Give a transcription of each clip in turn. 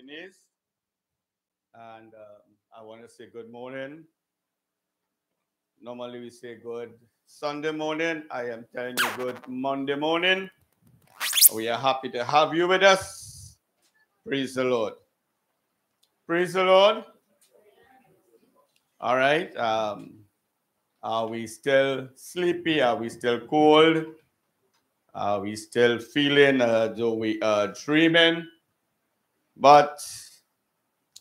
Denise. And um, I want to say good morning. Normally we say good Sunday morning. I am telling you good Monday morning. We are happy to have you with us. Praise the Lord. Praise the Lord. All right. Um, are we still sleepy? Are we still cold? Are we still feeling uh, though we are dreaming? But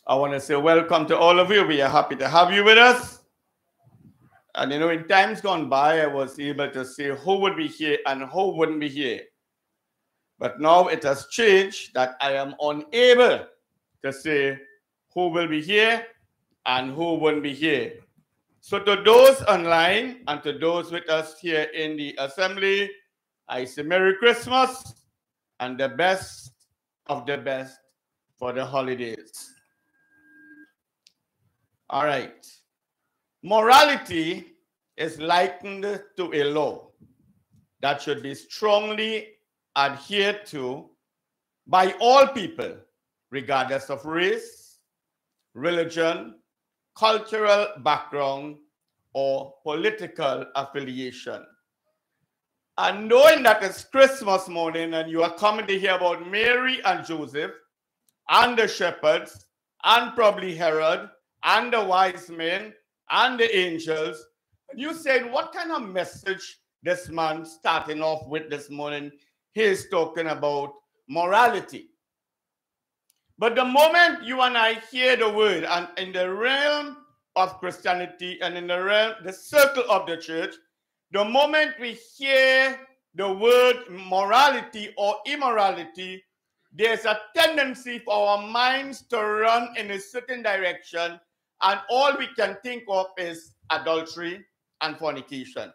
I want to say welcome to all of you. We are happy to have you with us. And you know, in times gone by, I was able to say who would be here and who wouldn't be here. But now it has changed that I am unable to say who will be here and who won't be here. So to those online and to those with us here in the assembly, I say Merry Christmas and the best of the best for the holidays. All right. Morality is likened to a law that should be strongly adhered to by all people, regardless of race, religion, cultural background, or political affiliation. And knowing that it's Christmas morning and you are coming to hear about Mary and Joseph and the shepherds and probably Herod and the wise men and the angels, and you said, What kind of message this man starting off with this morning? He is talking about morality. But the moment you and I hear the word, and in the realm of Christianity and in the realm, the circle of the church, the moment we hear the word morality or immorality, there's a tendency for our minds to run in a certain direction, and all we can think of is adultery and fornication.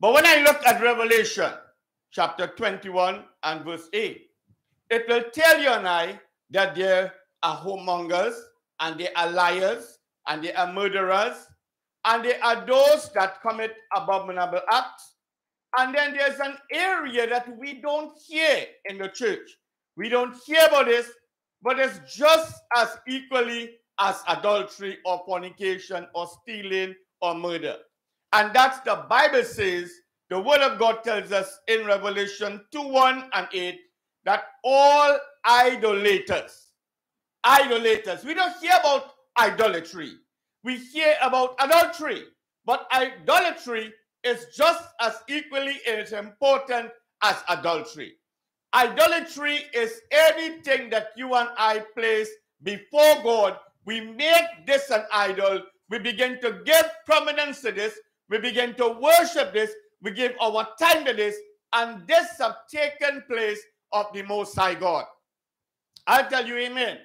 But when I look at Revelation chapter 21 and verse 8, it will tell you and I that there are whoremongers and there are liars and there are murderers and there are those that commit abominable acts. And then there's an area that we don't hear in the church. We don't hear about this, but it's just as equally as adultery or fornication or stealing or murder. And that's the Bible says, the word of God tells us in Revelation 2 1 and 8 that all idolaters, idolaters, we don't hear about idolatry. We hear about adultery, but idolatry is just as equally as important as adultery. Idolatry is anything that you and I place before God. We make this an idol. We begin to give prominence to this. We begin to worship this. We give our time to this. And this have taken place of the Most High God. I tell you, amen.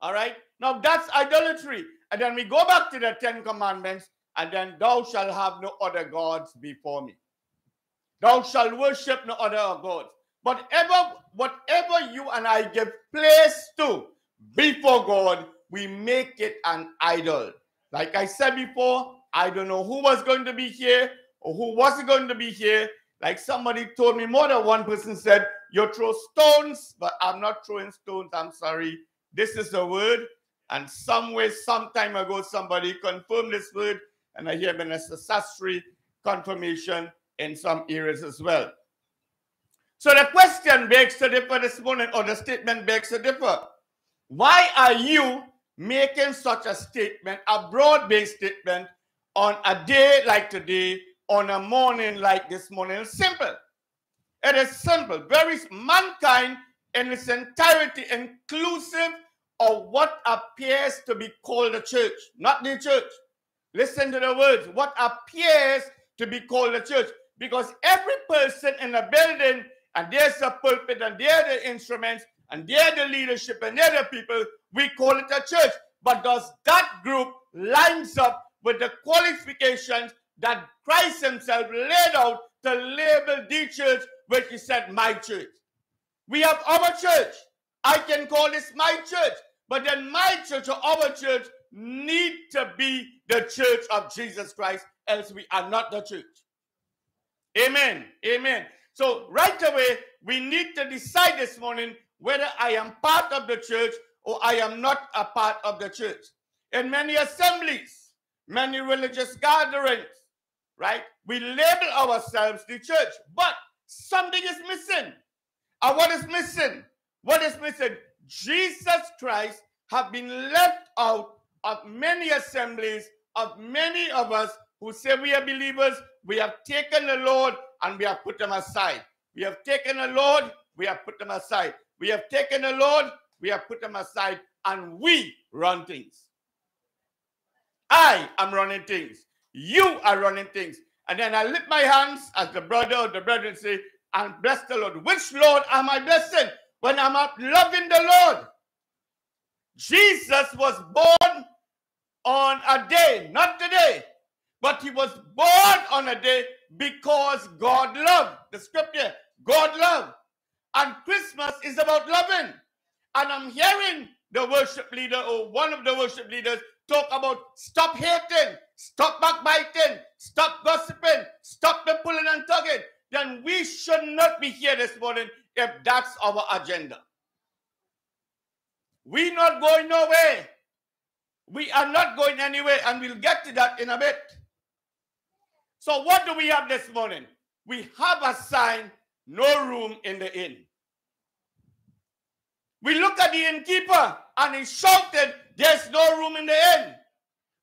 All right. Now that's idolatry. And then we go back to the Ten Commandments, and then thou shalt have no other gods before me. Thou shalt worship no other gods. Whatever, whatever you and I give place to before God, we make it an idol. Like I said before, I don't know who was going to be here or who wasn't going to be here. Like somebody told me, more than one person said, You throw stones, but I'm not throwing stones. I'm sorry. This is the word. And somewhere, some time ago, somebody confirmed this word, and I hear Minister Sastry confirmation in some areas as well. So the question begs to differ this morning, or the statement begs to differ. Why are you making such a statement, a broad-based statement, on a day like today, on a morning like this morning? It's simple. It is simple. Very mankind in its entirety, inclusive of what appears to be called the church, not the church. Listen to the words. What appears to be called the church. Because every person in a building, and there's the pulpit, and they're the instruments, and they're the leadership, and they're the people, we call it a church. But does that group lines up with the qualifications that Christ himself laid out to label the church, which he said, my church? We have our church. I can call this my church. But then my church or our church need to be the church of Jesus Christ, else we are not the church. Amen. Amen. So right away, we need to decide this morning whether I am part of the church or I am not a part of the church. In many assemblies, many religious gatherings, right? We label ourselves the church, but something is missing. And what is missing? What is missing? Jesus Christ have been left out of many assemblies of many of us who say we are believers. We have taken the Lord and we have put them aside. We have taken the Lord, we have put them aside. We have taken the Lord, we have put them aside, and we run things. I am running things. You are running things. And then I lift my hands as the brother or the brethren say, and bless the Lord. Which Lord am I blessing? When I'm up loving the Lord. Jesus was born on a day, not today, but he was born on a day because God loved. The scripture, God loved. And Christmas is about loving. And I'm hearing the worship leader or one of the worship leaders talk about stop hating, stop backbiting, stop gossiping, stop the pulling and tugging, then we should not be here this morning if that's our agenda. We're not going nowhere. We are not going anywhere, and we'll get to that in a bit. So, what do we have this morning? We have a sign no room in the inn. We look at the innkeeper and he shouted, There's no room in the inn.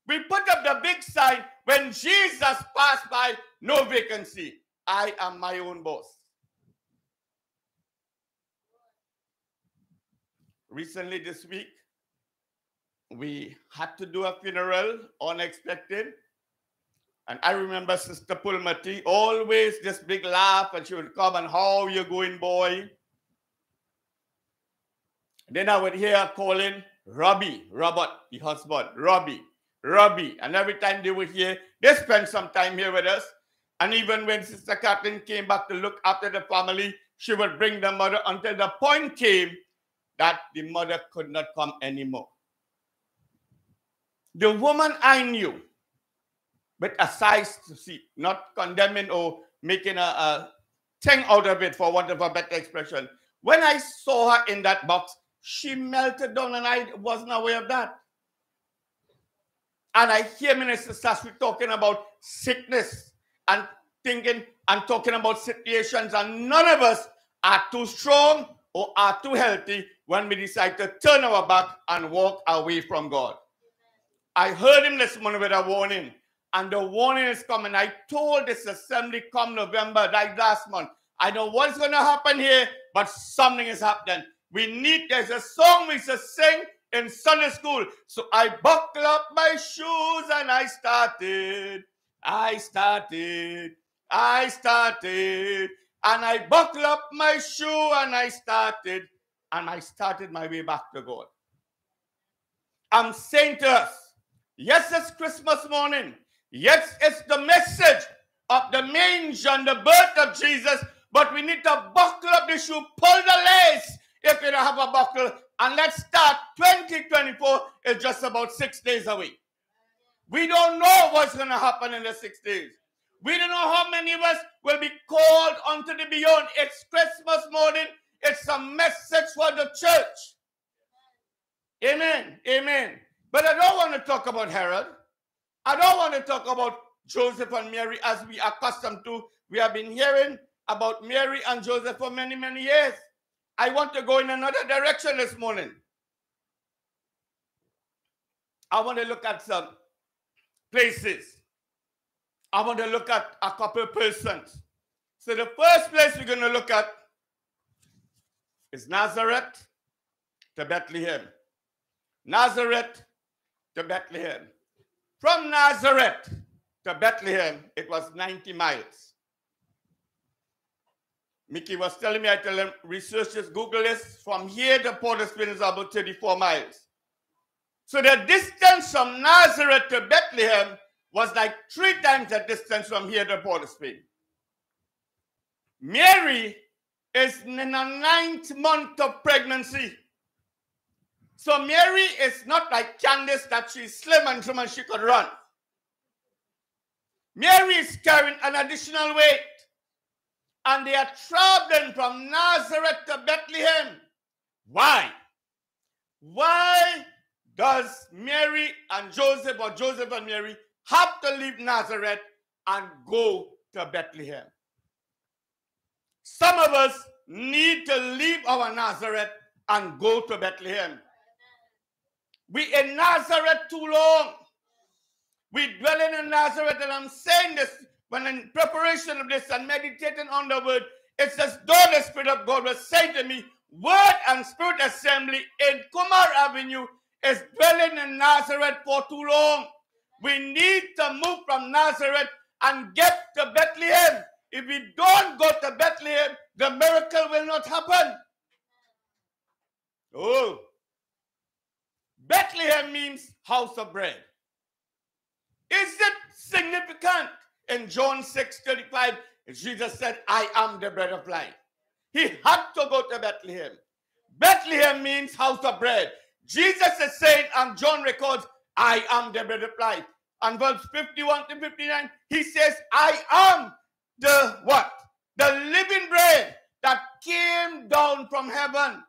We put up the big sign when Jesus passed by, no vacancy. I am my own boss. Recently, this week, we had to do a funeral, unexpected. And I remember Sister Pulmati always this big laugh, and she would come and how you going, boy? Then I would hear her calling Robbie, Robert, the husband, Robbie, Robbie. And every time they were here, they spent some time here with us. And even when Sister Kathleen came back to look after the family, she would bring the mother until the point came that the mother could not come anymore. The woman I knew, but aside to see, not condemning or making a, a thing out of it for want of a better expression. When I saw her in that box, she melted down and I wasn't aware of that. And I hear Minister Sasri talking about sickness and thinking and talking about situations, and none of us are too strong or are too healthy when we decide to turn our back and walk away from God. I heard him this morning with a warning, and the warning is coming. I told this assembly come November, like last month. I know what's going to happen here, but something is happening. We need, there's a song we used to sing in Sunday school. So I buckle up my shoes and I started. I started. I started. And I buckle up my shoe and I started. And I started my way back to God. I'm saying to us, yes, it's Christmas morning. Yes, it's the message of the manger and the birth of Jesus, but we need to buckle up the shoe, pull the lace, if you don't have a buckle, and let's start 2024 is just about six days away. We don't know what's going to happen in the six days. We don't know how many of us will be called unto the beyond. It's Christmas morning. It's a message for the church. Amen. Amen. But I don't want to talk about Herod. I don't want to talk about Joseph and Mary as we are accustomed to. We have been hearing about Mary and Joseph for many, many years. I want to go in another direction this morning. I want to look at some places. I want to look at a couple persons. So the first place we're going to look at is Nazareth to Bethlehem. Nazareth to Bethlehem. From Nazareth to Bethlehem, it was 90 miles. Mickey was telling me, I tell him, researchers, Google this. From here to Port of Spain is about 34 miles. So the distance from Nazareth to Bethlehem was like three times the distance from here to Port of Spain. Mary is in a ninth month of pregnancy. So Mary is not like Candace that she's slim and trim and she could run. Mary is carrying an additional weight and they are traveling from Nazareth to Bethlehem. Why? Why does Mary and Joseph or Joseph and Mary have to leave Nazareth and go to Bethlehem? Some of us need to leave our Nazareth and go to Bethlehem. We in Nazareth too long. We dwelling in Nazareth, and I'm saying this when in preparation of this and meditating on the word, it says, though the Spirit of God was saying to me, Word and Spirit Assembly in Kumar Avenue is dwelling in Nazareth for too long. We need to move from Nazareth and get to Bethlehem. If we don't go to Bethlehem, the miracle will not happen. Oh. Bethlehem means house of bread. Is it significant? In John 6 35, Jesus said, I am the bread of life. He had to go to Bethlehem. Bethlehem means house of bread. Jesus is saying, and John records, I am the bread of life. And verse 51 to 59, he says, I am the what? The living bread that came down from heaven.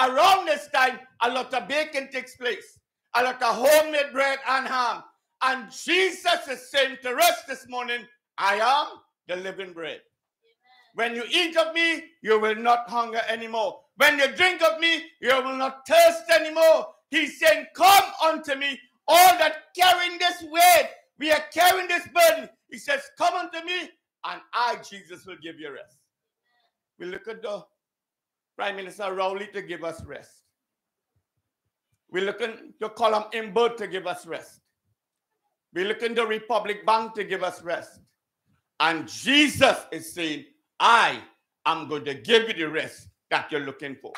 Around this time, a lot of baking takes place, a lot of homemade bread and ham. And Jesus is saying to us this morning, I am the living bread. When you eat of me, you will not hunger anymore. When you drink of me, you will not thirst anymore. He's saying, Come unto me, all that carrying this weight. We are carrying this burden. He says, Come unto me, and I, Jesus, will give you rest. We look at the Prime Minister Rowley to give us rest. We look to Colm Imbert to give us rest. We look the Republic Bank to give us rest. And Jesus is saying, I am going to give you the rest that you're looking for.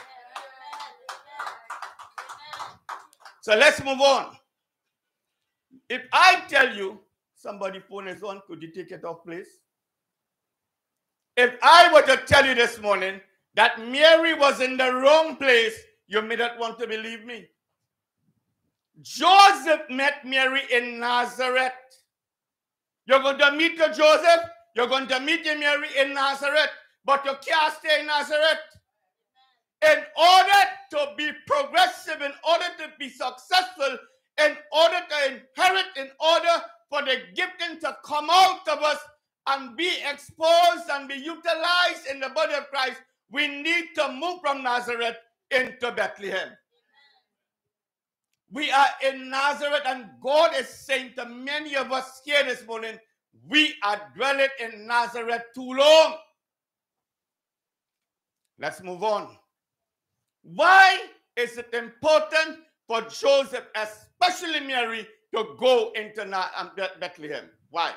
So let's move on. If I tell you somebody phone is on, could you take it off, please? If I were to tell you this morning that Mary was in the wrong place, you may not want to believe me. Joseph met Mary in Nazareth. You're going to meet your Joseph, you're going to meet your Mary in Nazareth, but you can't stay in Nazareth. In order to be progressive, in order to be successful, in order to inherit, in order for the gifting to come out of us and be exposed and be utilized in the body of Christ, we need to move from Nazareth into Bethlehem. We are in Nazareth, and God is saying to many of us here this morning, we are dwelling in Nazareth too long. Let's move on. Why is it important for Joseph, especially Mary, to go into um, Bethlehem? Why?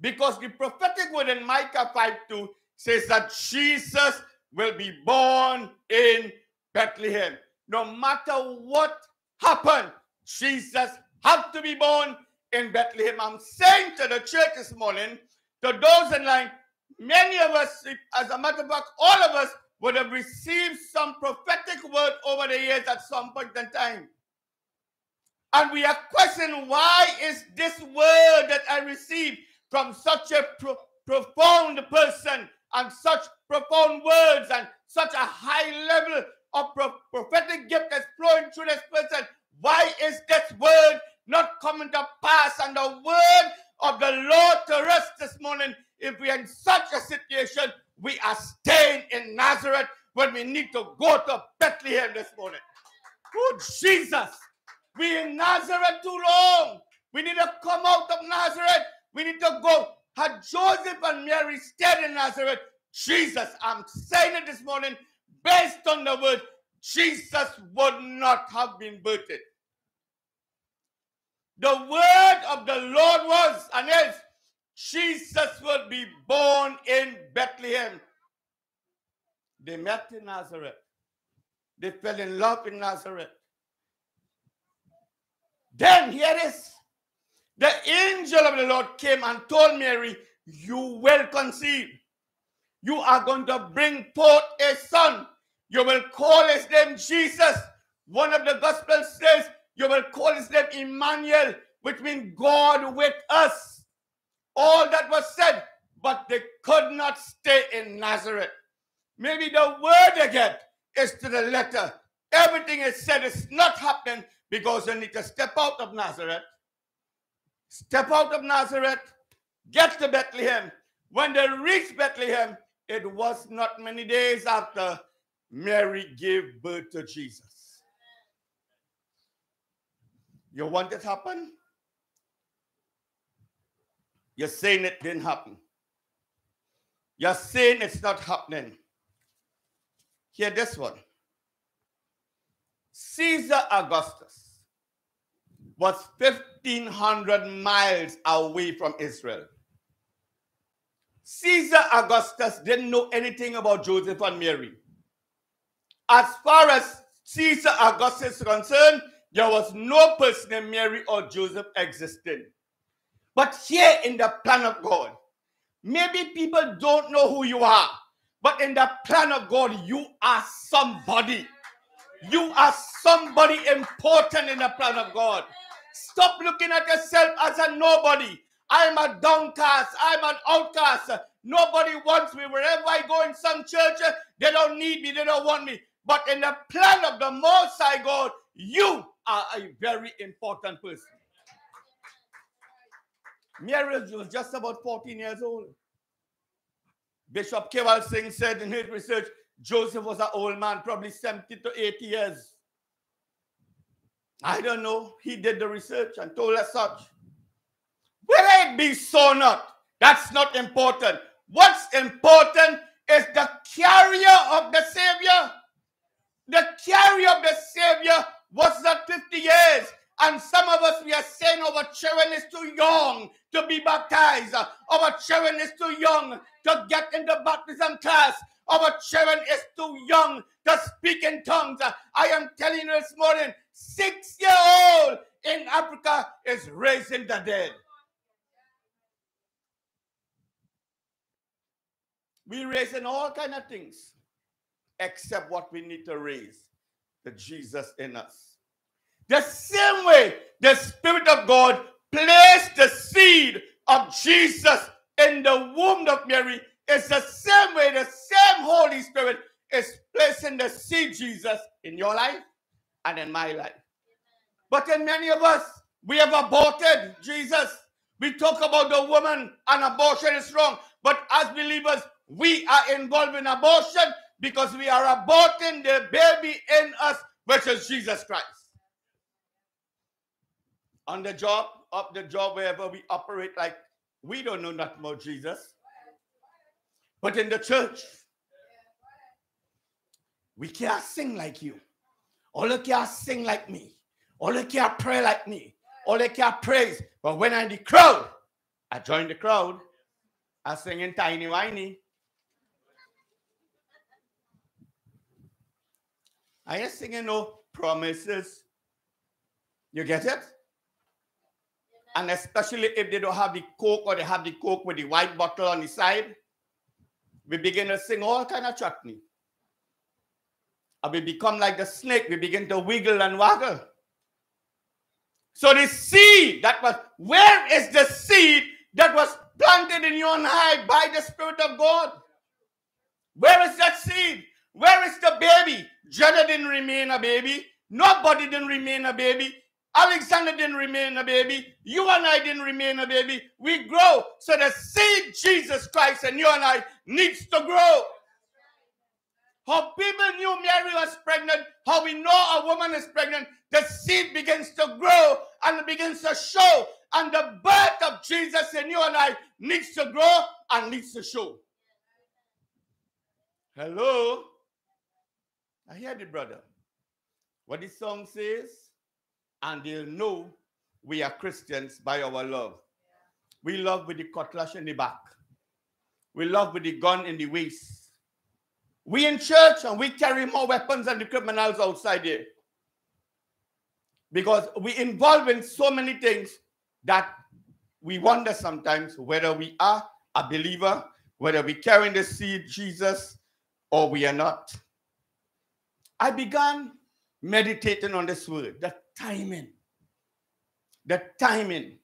Because the prophetic word in Micah 5 2 says that Jesus will be born in Bethlehem. No matter what happened, Jesus had to be born in Bethlehem. I'm saying to the church this morning, to those in line, many of us, as a matter of fact, all of us would have received some prophetic word over the years at some point in time. And we are questioning why is this word that I received from such a pro profound person and such profound words and such a high level of pro prophetic gift that's flowing through this person. Why is this word not coming to pass? And the word of the Lord to us this morning, if we are in such a situation, we are staying in Nazareth when we need to go to Bethlehem this morning. Oh, Jesus. We in Nazareth too long. We need to come out of Nazareth. We need to go. Had Joseph and Mary stayed in Nazareth, Jesus, I'm saying it this morning, based on the word, Jesus would not have been birthed. The word of the Lord was and is Jesus will be born in Bethlehem. They met in Nazareth. They fell in love in Nazareth. Then here it is. The angel of the Lord came and told Mary, You will conceive. You are going to bring forth a son. You will call his name Jesus. One of the gospels says, You will call his name Emmanuel, which means God with us. All that was said, but they could not stay in Nazareth. Maybe the word they get is to the letter. Everything is said is not happening because they need to step out of Nazareth. Step out of Nazareth, get to Bethlehem. When they reached Bethlehem, it was not many days after Mary gave birth to Jesus. You want it happen? You're saying it didn't happen. You're saying it's not happening. Hear this one. Caesar Augustus was 1,500 miles away from Israel. Caesar Augustus didn't know anything about Joseph and Mary. As far as Caesar Augustus is concerned, there was no person named Mary or Joseph existing. But here in the plan of God, maybe people don't know who you are, but in the plan of God, you are somebody. You are somebody important in the plan of God. Stop looking at yourself as a nobody. I'm a downcast. I'm an outcast. Nobody wants me. Wherever I go in some church, they don't need me. They don't want me. But in the plan of the Most High God, you are a very important person. Mary was just about 14 years old. Bishop Kewal Singh said in his research, Joseph was an old man, probably 70 to 80 years. I don't know. He did the research and told us such. Whether it be so not, that's not important. What's important is the carrier of the Savior. The carrier of the Savior was not 50 years. And some of us, we are saying our children is too young to be baptized. Our children is too young to get in the baptism class. Our children is too young to speak in tongues. I am telling you this morning, six year old in Africa is raising the dead. We raising all kind of things except what we need to raise, the Jesus in us. The same way the Spirit of God placed the seed of Jesus in the womb of Mary is the same way the same Holy Spirit is placing the seed Jesus in your life and in my life. But in many of us, we have aborted Jesus. We talk about the woman and abortion is wrong. But as believers, we are involved in abortion because we are aborting the baby in us, which is Jesus Christ. On the job, up the job, wherever we operate, like we don't know nothing about Jesus. But in the church, we can't sing like you. All they can't sing like me. All they can't pray like me. All they can't praise. But when I'm in the crowd, I join the crowd. I sing in tiny whiny. I ain't singing no promises. You get it? And especially if they don't have the coke or they have the coke with the white bottle on the side, we begin to sing all kind of chutney. And we become like the snake. We begin to wiggle and waggle. So the seed that was, where is the seed that was planted in your eye by the Spirit of God? Where is that seed? Where is the baby? Jenna didn't remain a baby. Nobody didn't remain a baby. Alexander didn't remain a baby. You and I didn't remain a baby. We grow. So the seed Jesus Christ and you and I needs to grow. How people knew Mary was pregnant, how we know a woman is pregnant, the seed begins to grow and begins to show. And the birth of Jesus in you and I needs to grow and needs to show. Hello? I hear the brother. What this song says, and they'll know we are Christians by our love. We love with the cutlass in the back. We love with the gun in the waist. We in church and we carry more weapons than the criminals outside here. Because we involve in so many things that we wonder sometimes whether we are a believer, whether we carry the seed Jesus or we are not. I began meditating on this word, the timing. The timing.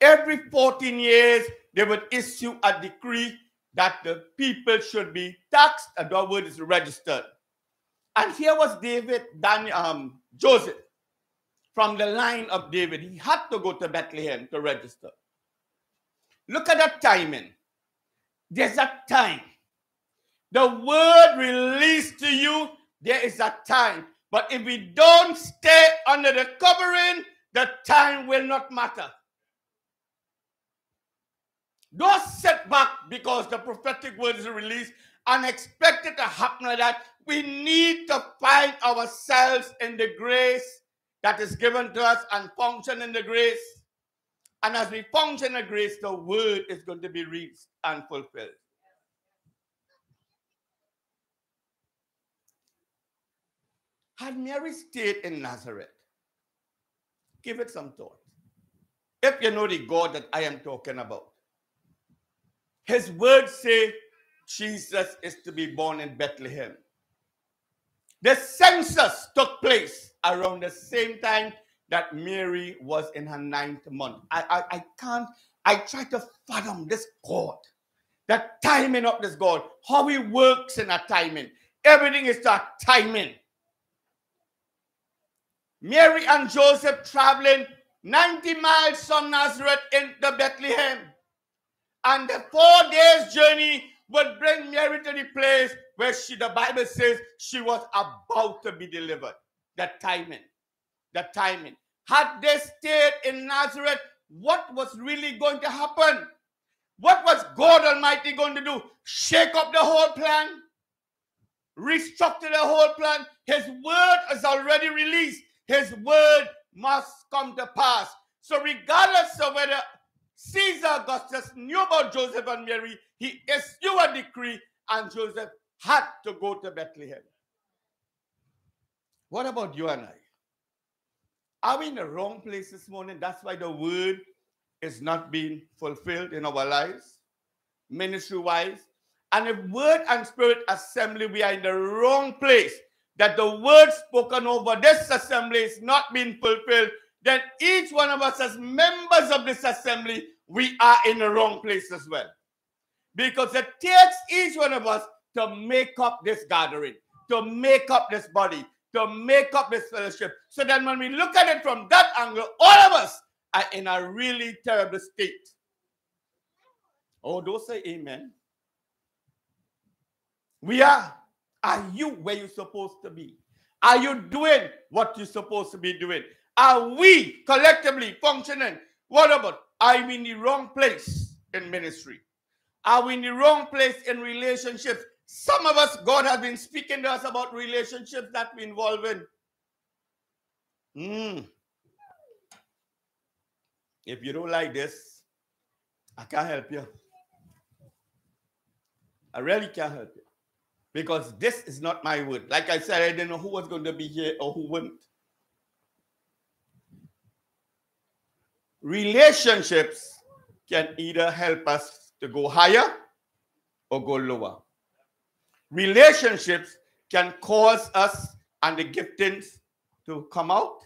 Every 14 years, they would issue a decree that the people should be taxed, and that word is registered. And here was David, Daniel, um, Joseph, from the line of David. He had to go to Bethlehem to register. Look at that timing. There's a time. The word released to you, there is a time. But if we don't stay under the covering, the time will not matter. Don't sit back because the prophetic word is released and expect it to happen like that. We need to find ourselves in the grace that is given to us and function in the grace. And as we function in the grace, the word is going to be reached and fulfilled. Had Mary stayed in Nazareth? Give it some thought. If you know the God that I am talking about, his words say Jesus is to be born in Bethlehem. The census took place around the same time that Mary was in her ninth month. I, I, I can't, I try to fathom this God, the timing of this God, how he works in a timing. Everything is that timing. Mary and Joseph traveling 90 miles from Nazareth into Bethlehem. And the four days journey would bring Mary to the place where she, the Bible says, she was about to be delivered. The timing. The timing. Had they stayed in Nazareth, what was really going to happen? What was God Almighty going to do? Shake up the whole plan? Restructure the whole plan? His word is already released. His word must come to pass. So, regardless of whether Caesar Augustus knew about Joseph and Mary, he issued a decree, and Joseph had to go to Bethlehem. What about you and I? Are we in the wrong place this morning? That's why the word is not being fulfilled in our lives, ministry wise. And if word and spirit assembly, we are in the wrong place, that the word spoken over this assembly is not being fulfilled, then each one of us, as members of this assembly, we are in the wrong place as well. Because it takes each one of us to make up this gathering, to make up this body, to make up this fellowship. So that when we look at it from that angle, all of us are in a really terrible state. Oh, don't say amen. We are. Are you where you're supposed to be? Are you doing what you're supposed to be doing? Are we collectively functioning? What about are we in the wrong place in ministry? Are we in the wrong place in relationships? Some of us, God has been speaking to us about relationships that we involve in. Mm. If you don't like this, I can't help you. I really can't help you. Because this is not my word. Like I said, I didn't know who was going to be here or who wouldn't. relationships can either help us to go higher or go lower. Relationships can cause us and the giftings to come out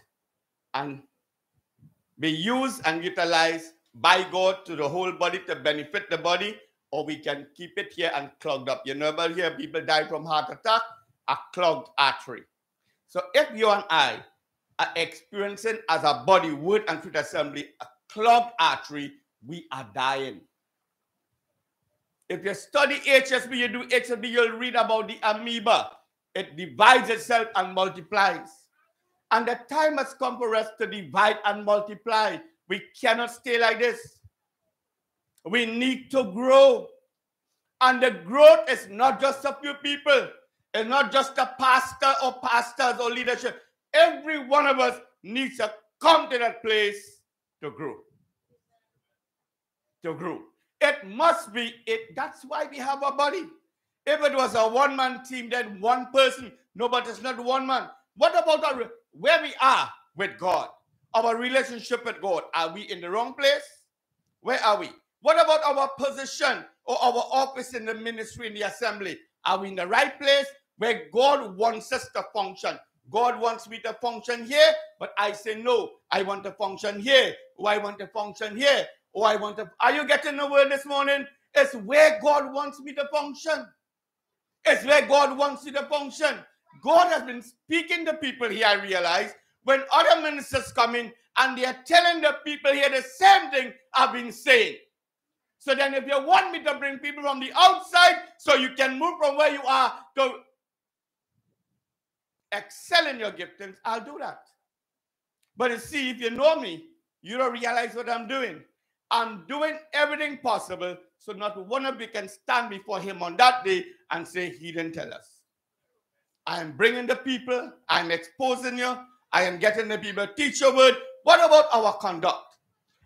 and be used and utilized by God to the whole body to benefit the body, or we can keep it here and clogged up. You never hear people die from heart attack, a clogged artery. So if you and I are experiencing as a body, word and truth assembly, a clogged artery, we are dying. If you study HSB, you do HSB, you'll read about the amoeba. It divides itself and multiplies. And the time has come for us to divide and multiply. We cannot stay like this. We need to grow. And the growth is not just a few people. It's not just a pastor or pastors or leadership. Every one of us needs to come to that place to grow. To grow. It must be it. That's why we have a body. If it was a one-man team, then one person. No, but it's not one man. What about our, where we are with God? Our relationship with God. Are we in the wrong place? Where are we? What about our position or our office in the ministry in the assembly? Are we in the right place where God wants us to function? God wants me to function here, but I say no. I want to function here. Or I want to function here. Or I want to. Are you getting the word this morning? It's where God wants me to function. It's where God wants you to function. God has been speaking to people here, I realize, when other ministers come in and they are telling the people here the same thing I've been saying. So then if you want me to bring people from the outside so you can move from where you are to excel in your giftings, I'll do that. But you see, if you know me, you don't realize what I'm doing. I'm doing everything possible so not one of you can stand before him on that day and say he didn't tell us. I am bringing the people, I'm exposing you, I am getting the people teach your word. What about our conduct?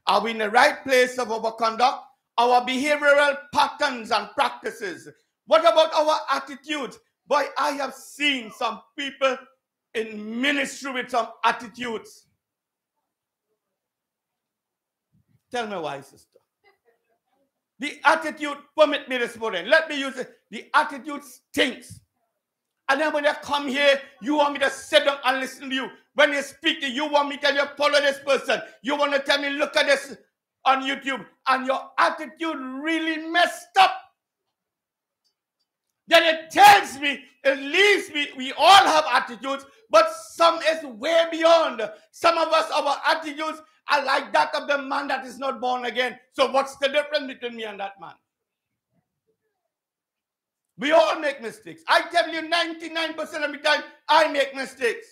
Are we in the right place of our conduct? Our behavioral patterns and practices. What about our attitudes? Boy, I have seen some people in ministry with some attitudes. Tell me why, sister. The attitude, permit me this morning. Let me use it. The attitude stinks. And then when they come here, you want me to sit down and listen to you. When you speak to you, want me to tell you follow this person. You want to tell me look at this on YouTube. And your attitude really messed up. Then it tells me, it leaves me, we all have attitudes, but some is way beyond. Some of us, our attitudes are like that of the man that is not born again. So what's the difference between me and that man? We all make mistakes. I tell you, 99% of the time, I make mistakes.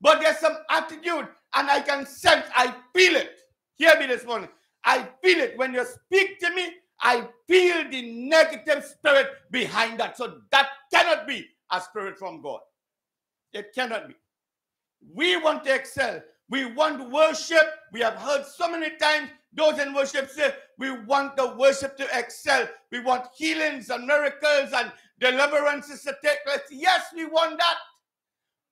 But there's some attitude, and I can sense, I feel it. Hear me this morning. I feel it. When you speak to me, I feel the negative spirit behind that. So that cannot be a spirit from God. It cannot be. We want to excel. We want worship. We have heard so many times those in worship say, we want the worship to excel. We want healings and miracles and deliverances to take place. Yes, we want that.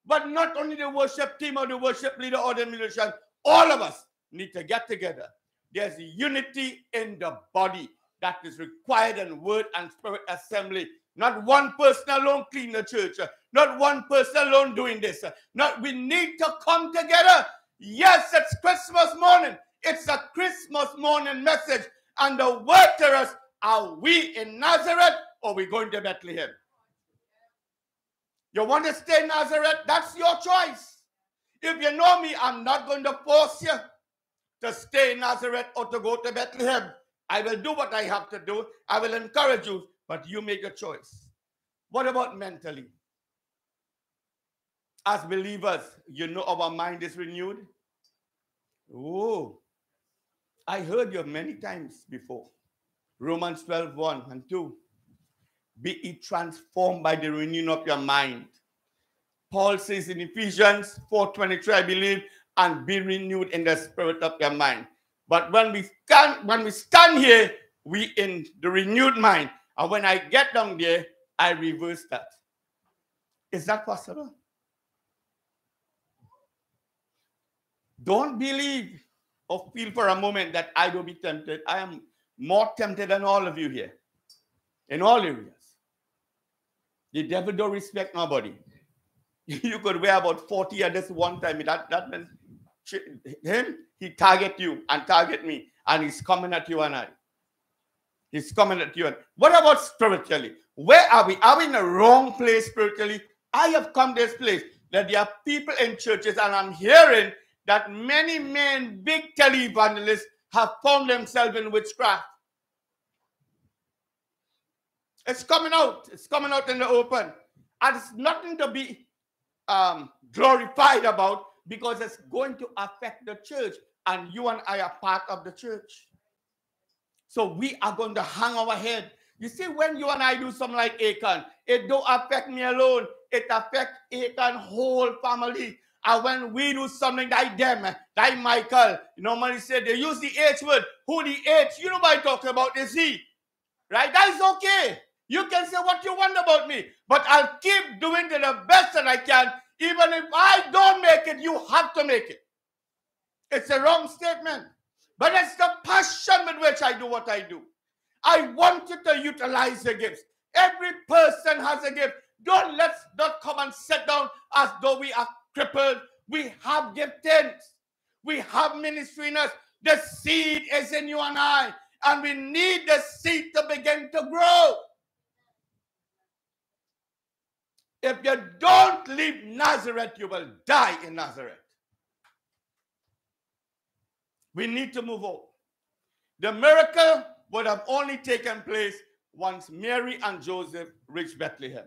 But not only the worship team or the worship leader or the musician, all of us need to get together. There's unity in the body that is required in word and spirit assembly. Not one person alone clean the church. Not one person alone doing this. Not we need to come together Yes, it's Christmas morning. It's a Christmas morning message. And the word to us, are we in Nazareth or we going to Bethlehem? You want to stay in Nazareth? That's your choice. If you know me, I'm not going to force you to stay in Nazareth or to go to Bethlehem. I will do what I have to do. I will encourage you, but you make a choice. What about mentally? as believers, you know our mind is renewed. Oh, I heard you many times before. Romans 12, 1 and 2. Be it transformed by the renewing of your mind. Paul says in Ephesians 4:23, I believe, and be renewed in the spirit of your mind. But when we stand, when we stand here, we in the renewed mind. And when I get down there, I reverse that. Is that possible? Don't believe or feel for a moment that I will be tempted. I am more tempted than all of you here in all areas. The devil don't respect nobody. You could wear about 40 at this one time. That, that means him, he target you and target me. And he's coming at you and I. He's coming at you. And what about spiritually? Where are we? Are we in the wrong place spiritually? I have come this place that there are people in churches, and I'm hearing that many men, big televangelists, have found themselves in witchcraft. It's coming out. It's coming out in the open. And it's nothing to be um, glorified about because it's going to affect the church. And you and I are part of the church. So we are going to hang our head. You see, when you and I do something like Achan, it don't affect me alone. It affects Achan whole family. And when we do something like them, like Michael, you normally say they use the H word. Who the H? You know what I'm talking about is he. Right? That's okay. You can say what you want about me, but I'll keep doing the best that I can. Even if I don't make it, you have to make it. It's a wrong statement. But it's the passion with which I do what I do. I want you to utilize the gifts. Every person has a gift. Don't let's not come and sit down as though we are crippled. We have giftings. We have ministry in us. The seed is in you and I. And we need the seed to begin to grow. If you don't leave Nazareth, you will die in Nazareth. We need to move on. The miracle would have only taken place once Mary and Joseph reached Bethlehem.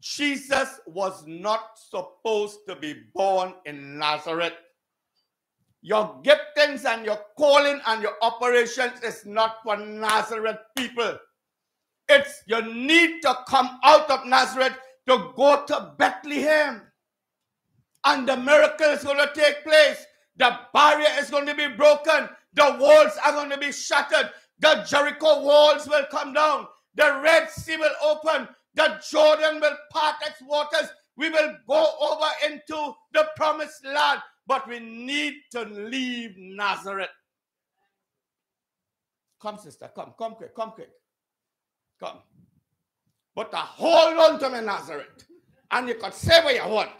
Jesus was not supposed to be born in Nazareth. Your giftings and your calling and your operations is not for Nazareth people. It's you need to come out of Nazareth to go to Bethlehem. And the miracle is going to take place. The barrier is going to be broken. The walls are going to be shattered. The Jericho walls will come down. The Red Sea will open. The Jordan will part its waters. We will go over into the promised land. But we need to leave Nazareth. Come, sister. Come, come quick, come quick. Come. But to hold on to me, Nazareth. And you could say what you want.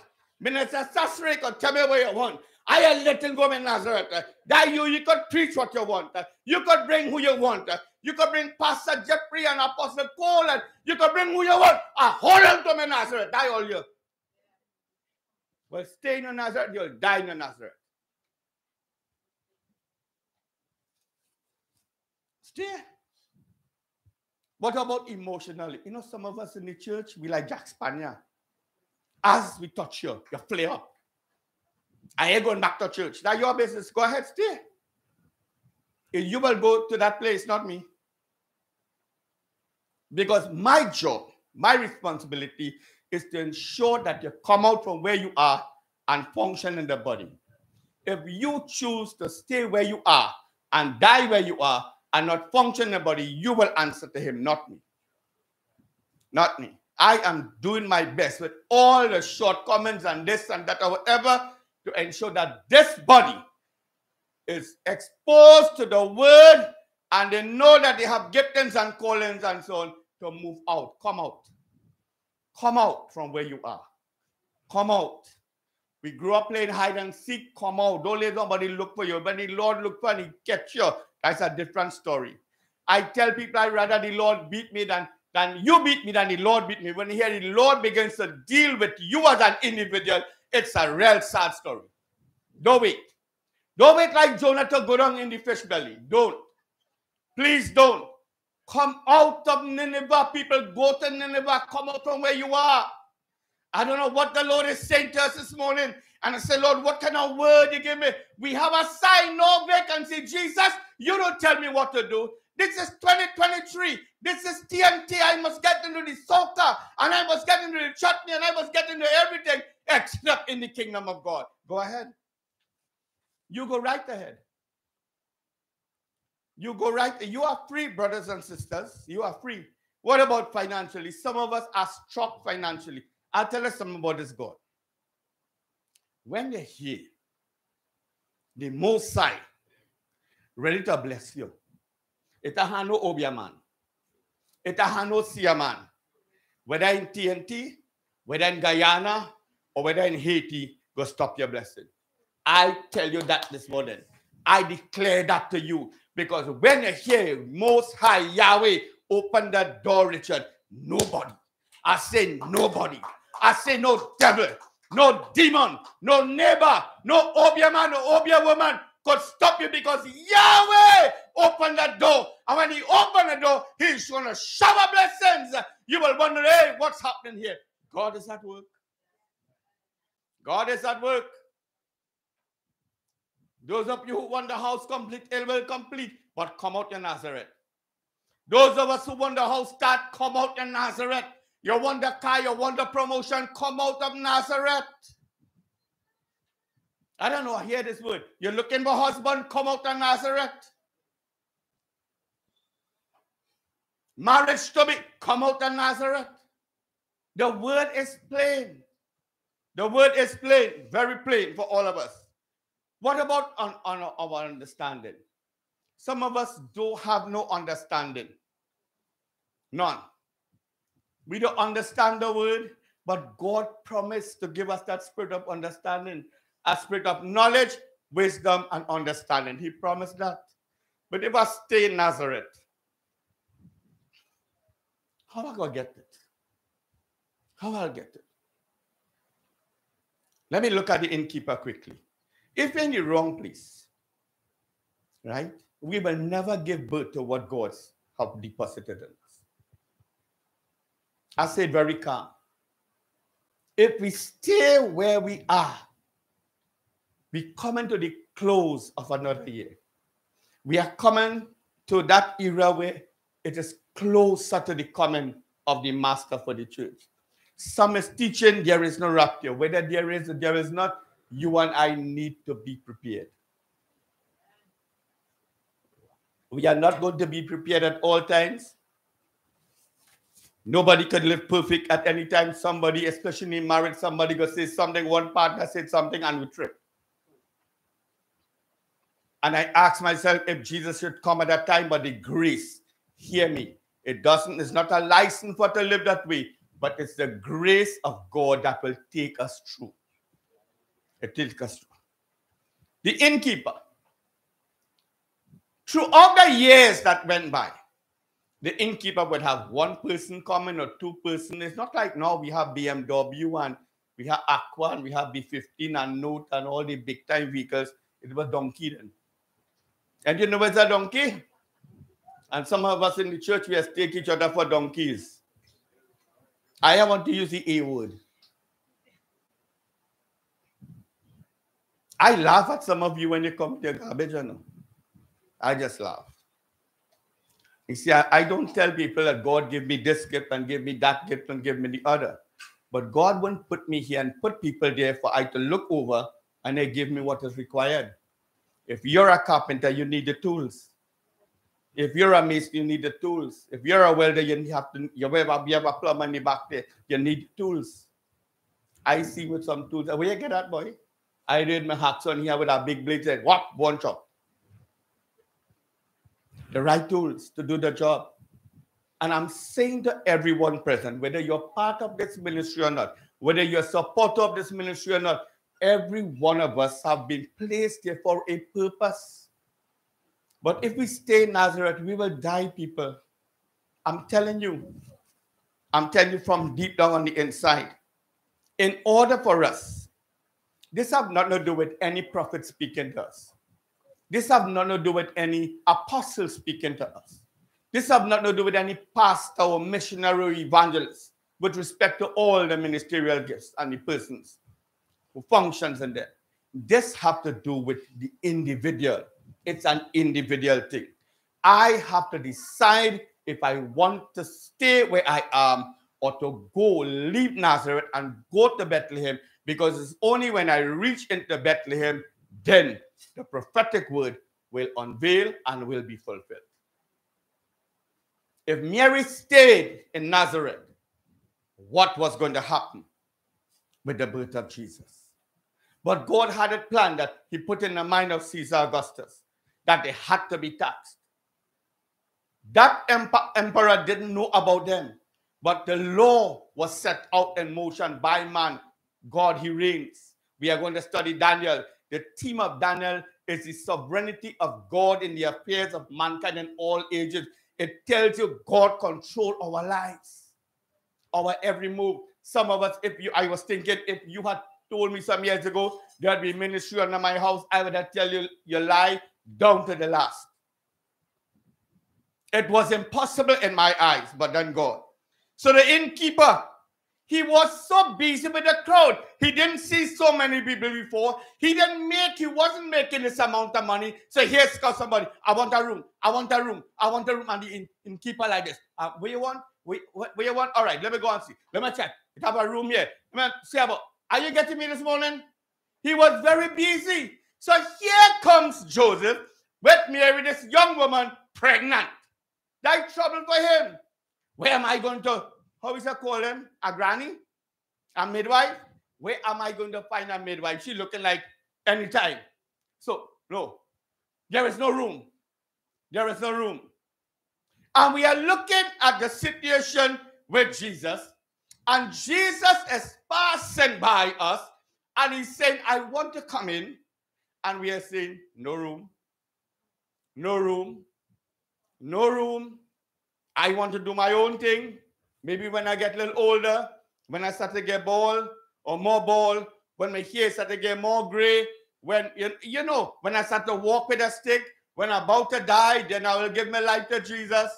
Minister Sastry could tell me what you want. I am letting go in Nazareth. That you, you could preach what you want. You could bring who you want. You could bring Pastor Jeffrey and Apostle Paul. And you could bring who you want. I hold on to me, Nazareth. Die all you. Well, stay in Nazareth, you'll die in Nazareth. Stay. What about emotionally? You know, some of us in the church, we like Jack Spaniard. As we touch you, you play up. I ain't going back to church. That's your business. Go ahead, stay. You will go to that place, not me. Because my job, my responsibility is to ensure that you come out from where you are and function in the body. If you choose to stay where you are and die where you are and not function in the body, you will answer to him, not me. Not me. I am doing my best with all the shortcomings and this and that or whatever to ensure that this body is exposed to the word and they know that they have giftings and callings and so on to move out. Come out. Come out from where you are. Come out. We grew up playing hide and seek. Come out. Don't let somebody look for you. When the Lord look for you, he catch you. That's a different story. I tell people I'd rather the Lord beat me than, than you beat me than the Lord beat me. When here the Lord begins to deal with you as an individual, it's a real sad story. Don't wait. Don't wait like Jonah to go down in the fish belly. Don't. Please don't. Come out of Nineveh, people. Go to Nineveh. Come out from where you are. I don't know what the Lord is saying to us this morning. And I say, Lord, what kind of word you give me? We have a sign, no vacancy. Jesus, you don't tell me what to do. This is 2023. This is TNT. I must get into the soca and I must get into the chutney and I must get into everything except in the kingdom of God. Go ahead. You go right ahead. You go right. You are free, brothers and sisters. You are free. What about financially? Some of us are struck financially. I'll tell you something about this God. When you hear the Most High ready to bless you, it a no obeah man. It a sia man. Whether in TNT, whether in Guyana, or whether in Haiti, go stop your blessing. I tell you that this morning. I declare that to you because when you hear Most High Yahweh open the door, Richard, nobody. I say nobody. I say no devil, no demon, no neighbor, no obeah man, no obeah woman could stop you because Yahweh opened the door. And when he opened the door, he's going to shower blessings. You will wonder, hey, what's happening here? God is at work. God is at work. Those of you who want the house complete, it will complete, but come out in Nazareth. Those of us who want the house start, come out in Nazareth. You wonder car, you want the promotion, come out of Nazareth. I don't know, I hear this word. You're looking for husband, come out of Nazareth. Marriage to be, come out of Nazareth. The word is plain. The word is plain, very plain for all of us. What about on, on our understanding? Some of us don't have no understanding. None. We don't understand the word, but God promised to give us that spirit of understanding, a spirit of knowledge, wisdom, and understanding. He promised that. But if I stay in Nazareth, how am I going to get it? How I'll get it? Let me look at the innkeeper quickly. If in the wrong place, right, we will never give birth to what God has deposited in us. I say very calm. If we stay where we are, we coming to the close of another year. We are coming to that era where it is closer to the coming of the master for the church. Some is teaching there is no rapture. Whether there is or there is not, you and I need to be prepared. We are not going to be prepared at all times. Nobody can live perfect at any time. Somebody, especially married, somebody go say something, one partner said something, and we trip. And I ask myself if Jesus should come at that time, but the grace, hear me. It doesn't, it's not a license for to live that way but it's the grace of God that will take us through. It takes us through. The innkeeper, Through all the years that went by, the innkeeper would have one person coming or two person. It's not like now we have BMW and we have Aqua and we have B15 and Note and all the big time vehicles. It was donkey then. And you know what's a donkey? And some of us in the church, we have take each other for donkeys. I want to use the A word. I laugh at some of you when you come to your garbage, you know. I just laugh. You see, I, I, don't tell people that God give me this gift and give me that gift and give me the other. But God won't put me here and put people there for I to look over and they give me what is required. If you're a carpenter, you need the tools. If you're a mason, you need the tools. If you're a welder, you have to you have a, you have a plumber in the back there. You need tools. I see with some tools. Where you get that, boy? I did my hacks on here with a big blade. Said, what? One chop. The right tools to do the job. And I'm saying to everyone present, whether you're part of this ministry or not, whether you're a supporter of this ministry or not, every one of us have been placed here for a purpose. But if we stay in Nazareth, we will die, people. I'm telling you. I'm telling you from deep down on the inside. In order for us, this have nothing to do with any prophet speaking to us. This have nothing to do with any apostle speaking to us. This have nothing to do with any pastor or missionary or evangelist with respect to all the ministerial gifts and the persons who functions in there. This have to do with the individual it's an individual thing. I have to decide if I want to stay where I am or to go leave Nazareth and go to Bethlehem because it's only when I reach into Bethlehem then the prophetic word will unveil and will be fulfilled. If Mary stayed in Nazareth, what was going to happen with the birth of Jesus? But God had a plan that He put in the mind of Caesar Augustus that they had to be taxed. That emperor didn't know about them, but the law was set out in motion by man. God, he reigns. We are going to study Daniel. The theme of Daniel is the sovereignty of God in the affairs of mankind in all ages. It tells you God control our lives, our every move. Some of us, if you, I was thinking, if you had told me some years ago there'd be ministry under my house, I would have tell you your lie down to the last. It was impossible in my eyes, but then God. So the innkeeper, he was so busy with the crowd. He didn't see so many people before. He didn't make, he wasn't making this amount of money. So here's somebody, I want a room, I want a room, I want a room. And the innkeeper like this, uh, where you want? Where, where you want? All right, let me go and see. Let me check. We have a room here. Me see about, are you getting me this morning? He was very busy. So here comes Joseph with Mary, this young woman, pregnant. That trouble for him. Where am I going to, how is that call him? A granny? A midwife? Where am I going to find a midwife? She looking like anytime. So, no, there is no room. There is no room. And we are looking at the situation with Jesus, and Jesus is passing by us, and he's saying, I want to come in and we are saying, no room, no room, no room. I want to do my own thing. Maybe when I get a little older, when I start to get bald or more bald, when my hair start to get more gray, when you, you know, when I start to walk with a stick, when I'm about to die, then I will give my life to Jesus.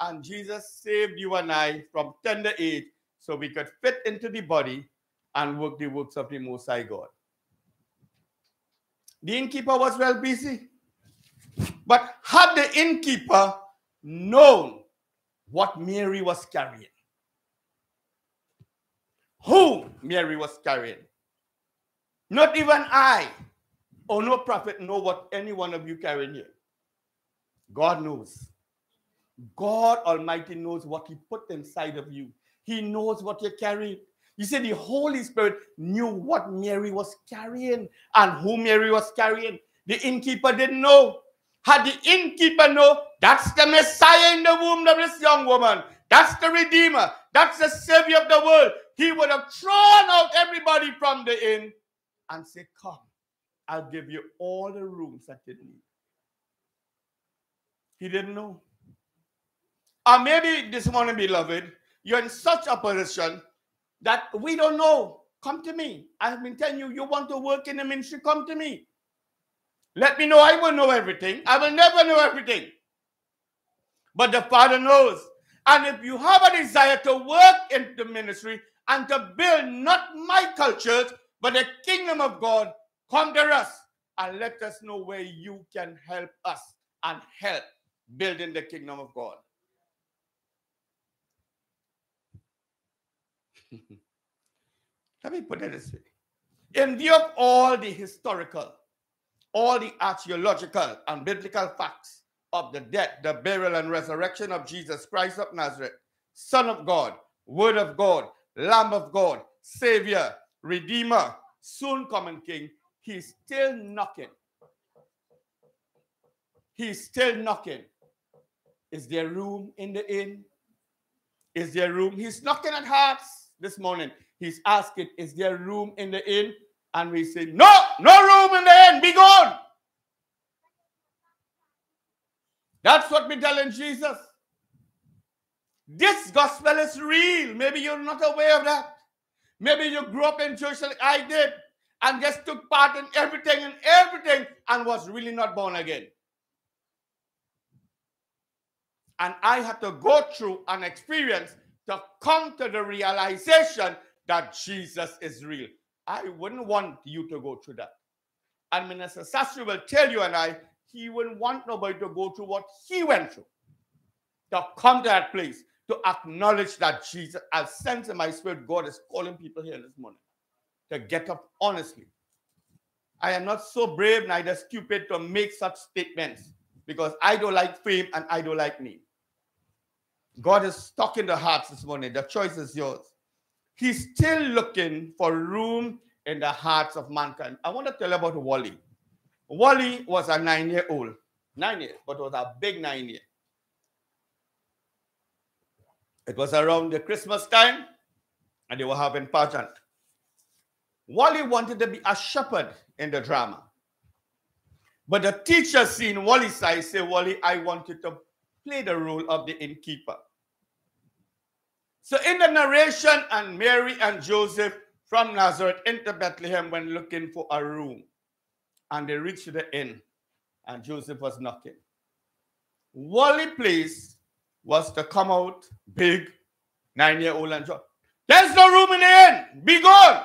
And Jesus saved you and I from tender age so we could fit into the body and work the works of the Most High God. The innkeeper was well busy. But had the innkeeper known what Mary was carrying, who Mary was carrying, not even I or no prophet know what any one of you carrying here. God knows. God Almighty knows what He put inside of you. He knows what you're carrying. You see, the Holy Spirit knew what Mary was carrying and who Mary was carrying. The innkeeper didn't know. Had the innkeeper know that's the Messiah in the womb of this young woman, that's the Redeemer, that's the Savior of the world, he would have thrown out everybody from the inn and said, Come, I'll give you all the rooms that you need. He didn't know. Or maybe this morning, beloved, you're in such a position that we don't know. Come to me. I've been telling you, you want to work in the ministry, come to me. Let me know. I will know everything. I will never know everything. But the Father knows. And if you have a desire to work in the ministry and to build not my culture, but the kingdom of God, come to us and let us know where you can help us and help building the kingdom of God. Let me put it this way. In view of all the historical, all the archaeological and biblical facts of the death, the burial, and resurrection of Jesus Christ of Nazareth, Son of God, Word of God, Lamb of God, Savior, Redeemer, soon coming King, he's still knocking. He's still knocking. Is there room in the inn? Is there room? He's knocking at hearts this morning. He's asking, Is there room in the inn? And we say, No, no room in the inn, be gone. That's what we're telling Jesus. This gospel is real. Maybe you're not aware of that. Maybe you grew up in church like I did and just took part in everything and everything and was really not born again. And I had to go through an experience to come to the realization that Jesus is real. I wouldn't want you to go through that. And Minister Sastry will tell you and I, he wouldn't want nobody to go through what he went through. To come to that place, to acknowledge that Jesus, I sense in my spirit, God is calling people here this morning to get up honestly. I am not so brave, neither stupid to make such statements because I don't like fame and I don't like name. God is stuck in the hearts this morning. The choice is yours. He's still looking for room in the hearts of mankind. I want to tell you about Wally. Wally was a nine year old, nine years, but was a big nine year. It was around the Christmas time, and they were having pageant. Wally wanted to be a shepherd in the drama. But the teacher seen Wally's side say, Wally, I wanted to play the role of the innkeeper. So in the narration, and Mary and Joseph from Nazareth into Bethlehem when looking for a room. And they reached the inn, and Joseph was knocking. Wally place was to come out big, nine-year-old and John. There's no room in the inn. Be gone.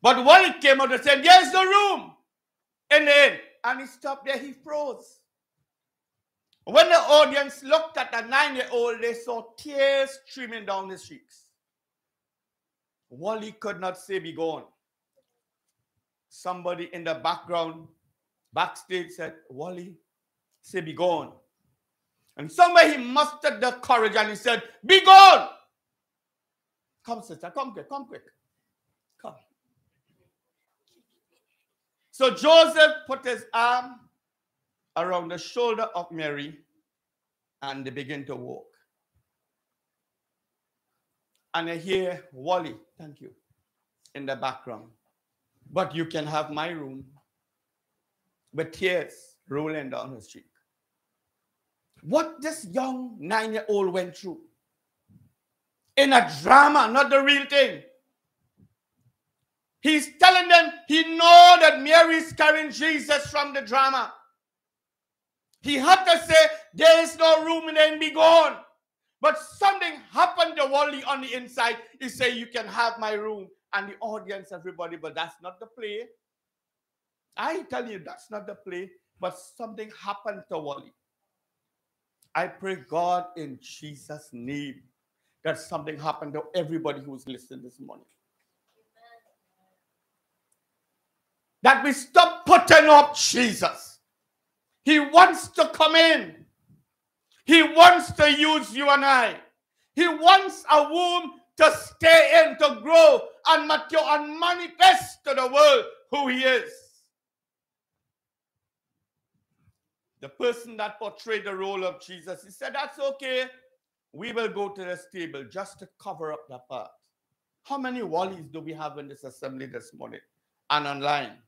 But Wally came out and said, There's no room in the inn. And he stopped there. He froze. When the audience looked at the nine year old, they saw tears streaming down his cheeks. Wally could not say, Be gone. Somebody in the background, backstage said, Wally, say, Be gone. And somewhere he mustered the courage and he said, Be gone. Come, sister, come quick, come quick. Come. So Joseph put his arm around the shoulder of Mary and they begin to walk. And I hear Wally, thank you, in the background. But you can have my room with tears rolling down his cheek. What this young nine year old went through in a drama, not the real thing. He's telling them he know that Mary's carrying Jesus from the drama. He had to say, there is no room and then be gone. But something happened to Wally on the inside. He said, you can have my room. And the audience, everybody, but that's not the play. I tell you, that's not the play. But something happened to Wally. I pray God in Jesus' name that something happened to everybody who's listening this morning. That we stop putting up Jesus. He wants to come in. He wants to use you and I. He wants a womb to stay in, to grow and mature and manifest to the world who he is. The person that portrayed the role of Jesus, he said, That's okay. We will go to the stable just to cover up the part. How many wallies do we have in this assembly this morning and online?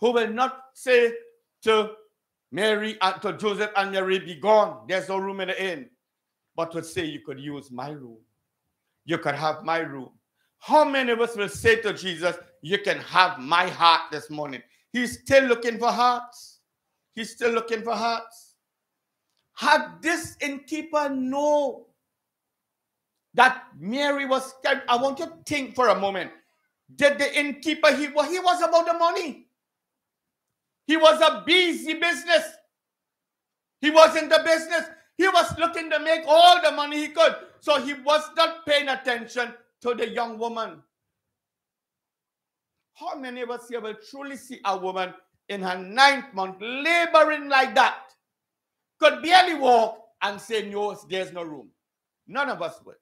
Who will not say to Mary and to Joseph and Mary, be gone. There's no room in the inn. But would say you could use my room. You could have my room. How many of us will say to Jesus, You can have my heart this morning? He's still looking for hearts. He's still looking for hearts. Had this innkeeper know that Mary was scared, I want you to think for a moment. Did the innkeeper, he, well, he was about the money. He was a busy business. He was in the business. He was looking to make all the money he could. So he was not paying attention to the young woman. How many of us here will truly see a woman in her ninth month laboring like that? Could barely walk and say, No, there's no room. None of us would.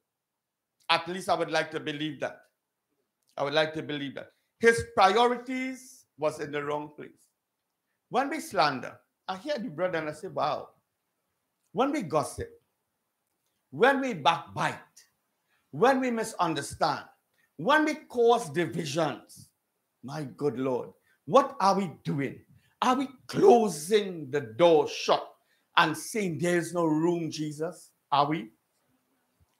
At least I would like to believe that. I would like to believe that. His priorities was in the wrong place. When we slander, I hear the brother and I say, wow. When we gossip, when we backbite, when we misunderstand, when we cause divisions, my good Lord, what are we doing? Are we closing the door shut and saying there's no room, Jesus? Are we?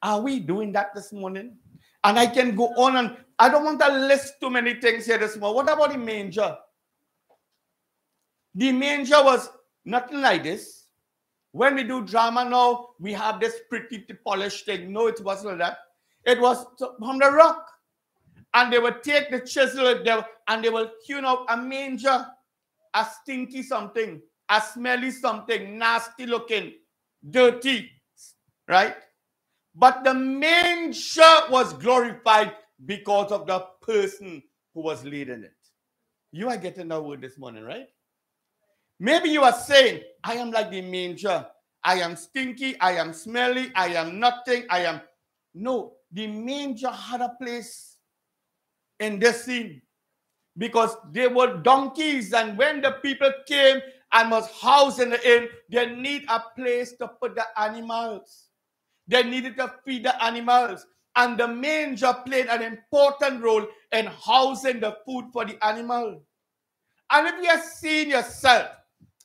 Are we doing that this morning? And I can go on and I don't want to list too many things here this morning. What about the manger? The manger was nothing like this. When we do drama now, we have this pretty polished thing. No, it wasn't like that. It was from the rock. And they would take the chisel and they will hewn out a manger, a stinky something, a smelly something, nasty looking, dirty, right? But the manger was glorified because of the person who was leading it. You are getting that word this morning, right? Maybe you are saying, I am like the manger. I am stinky. I am smelly. I am nothing. I am. No, the manger had a place in this scene because they were donkeys. And when the people came and was housed in the inn, they need a place to put the animals. They needed to feed the animals. And the manger played an important role in housing the food for the animal. And if you are seeing yourself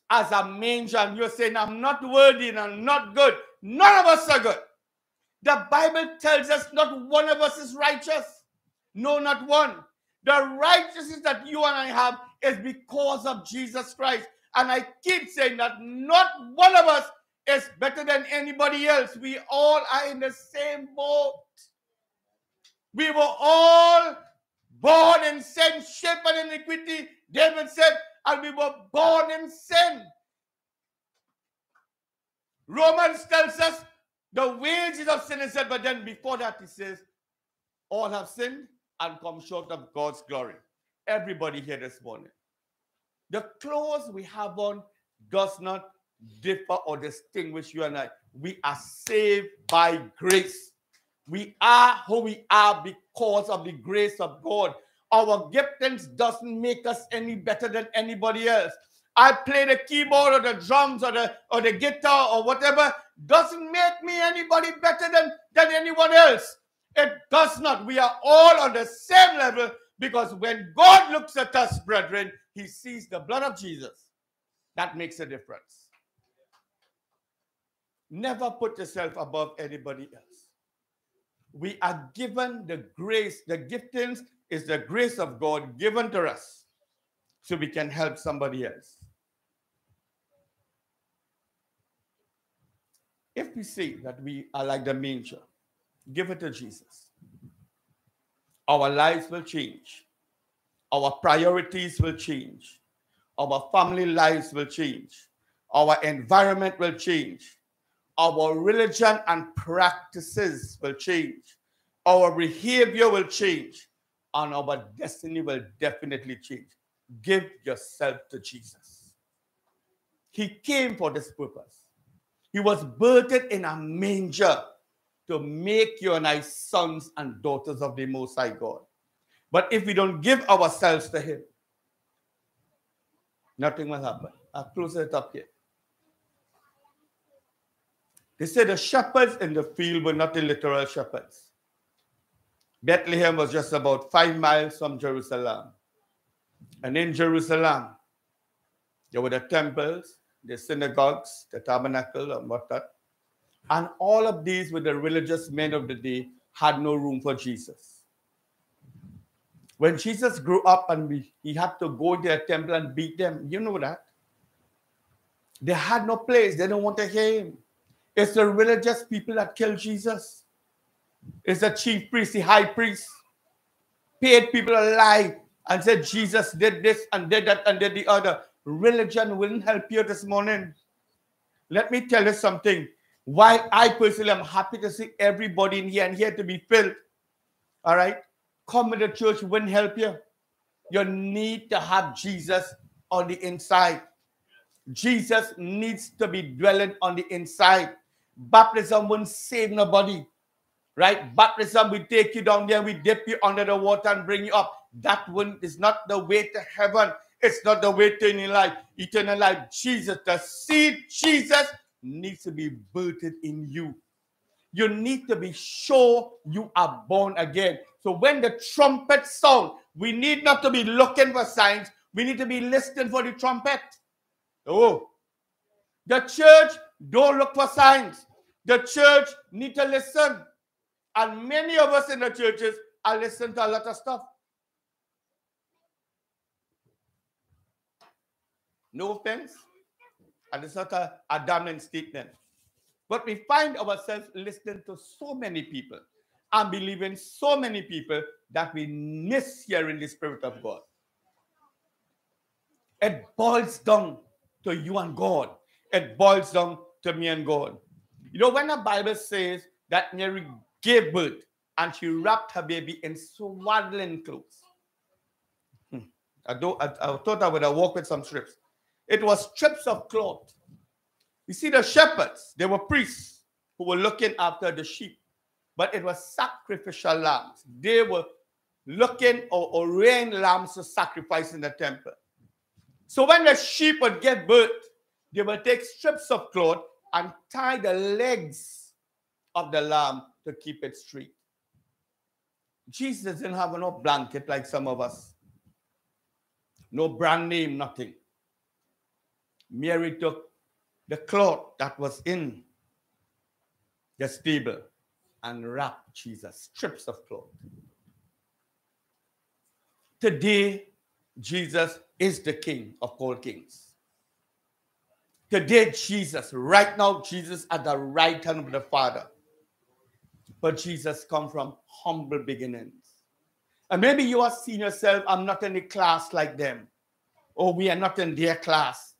as a manger and you're saying, I'm not worthy and I'm not good. None of us are good. The Bible tells us not one of us is righteous. No, not one. The righteousness that you and I have is because of Jesus Christ. And I keep saying that not one of us is better than anybody else. We all are in the same boat. We were all born in sin, shaped in iniquity. David said, and we were born in sin. Romans tells us the wages of sin is death, but then before that, he says, all have sinned and come short of God's glory. Everybody here this morning. The clothes we have on does not differ or distinguish you and I. We are saved by grace. We are who we are because of the grace of God. Our giftings doesn't make us any better than anybody else. I play the keyboard or the drums or the or the guitar or whatever doesn't make me anybody better than, than anyone else. It does not. We are all on the same level because when God looks at us, brethren, he sees the blood of Jesus. That makes a difference. Never put yourself above anybody else. we are given the grace. The giftings is the grace of God given to us so we can help somebody else. If we say that we are like the manger, give it to Jesus. Our lives will change. Our priorities will change. Our family lives will change. Our environment will change. Our religion and practices will change. Our behavior will change. And our destiny will definitely change. Give yourself to Jesus. He came for this purpose. He was birthed in a manger to make you and I sons and daughters of the Most High God. But if we don't give ourselves to Him, nothing will happen. I'll close it up here. They said the shepherds in the field were not the literal shepherds. Bethlehem was just about five miles from Jerusalem. And in Jerusalem, there were the temples, the synagogues, the tabernacle, and what that. And all of these with the religious men of the day had no room for Jesus. When Jesus grew up and he had to go to a temple and beat them, you know that. They had no place. They don't want to hear him. It's the religious people that killed Jesus. It's the chief priest, the high priest, paid people a lie and said Jesus did this and did that and did the other. Religion wouldn't help you this morning. Let me tell you something. Why I personally am happy to see everybody in here and here to be filled. All right. Coming to church wouldn't help you. You need to have Jesus on the inside. Jesus needs to be dwelling on the inside. Baptism won't save nobody. Right? Baptism will take you down there, we dip you under the water and bring you up. That one is not the way to heaven. It's not the way to eternal life. Eternal life, Jesus, the seed Jesus needs to be birthed in you. You need to be sure you are born again. So when the trumpet sound, we need not to be looking for signs. We need to be listening for the trumpet. Oh, the church don't look for signs. The church need to listen. And many of us in the churches are listening to a lot of stuff. No offense. And it's not a, a damning statement. But we find ourselves listening to so many people and believing so many people that we miss hearing the Spirit of God. It boils down to you and God. It boils down to me and God. You know, when the Bible says that Mary gave birth and she wrapped her baby in swaddling clothes, hmm. I, don't, I, I thought I would have walked with some strips. It was strips of cloth. You see, the shepherds, they were priests who were looking after the sheep, but it was sacrificial lambs. They were looking or, or rearing lambs to sacrifice in the temple. So when the sheep would get birth, they would take strips of cloth and tie the legs of the lamb to keep it straight. Jesus didn't have no blanket like some of us. No brand name, nothing. Mary took the cloth that was in the stable and wrapped Jesus, strips of cloth. Today, Jesus is the King of all kings. Today, Jesus, right now, Jesus at the right hand of the Father. But Jesus come from humble beginnings. And maybe you are seeing yourself, I'm not in a class like them. Or we are not in their class.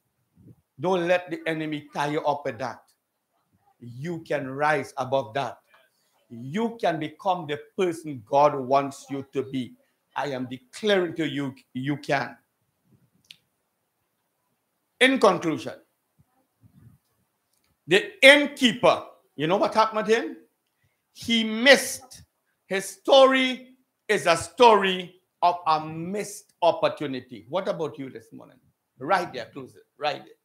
Don't let the enemy tie you up with that. You can rise above that. You can become the person God wants you to be. I am declaring to you, you can. In conclusion, the innkeeper, you know what happened to him? He missed. His story is a story of a missed opportunity. What about you this morning? Right there, close it, right there.